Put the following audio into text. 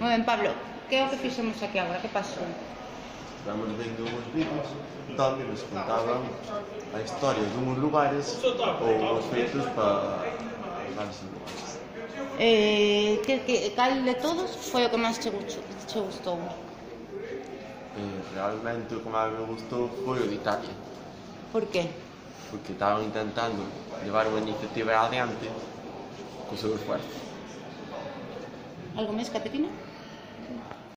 Moi ben, Pablo, que é o que fixemos aquí agora? Que pasou? Estamos vendo uns vídeos donde nos contaban a historia dunhos lugares ou os feitos para esos lugares. Eh, que, que, cal de todos foi o que máis che, che gustou? Eh, realmente o que máis me gustou foi o de Italia, Por que? porque estaban intentando levar unha iniciativa adiante co seu esfuerzo. Algo máis, Caterina?